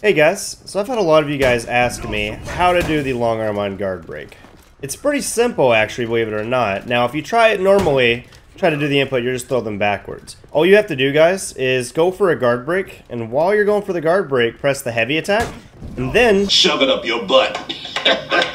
Hey guys, so I've had a lot of you guys ask me how to do the long arm on guard break. It's pretty simple actually, believe it or not. Now if you try it normally, try to do the input, you just throw them backwards. All you have to do guys is go for a guard break, and while you're going for the guard break, press the heavy attack, and then Shove it up your butt.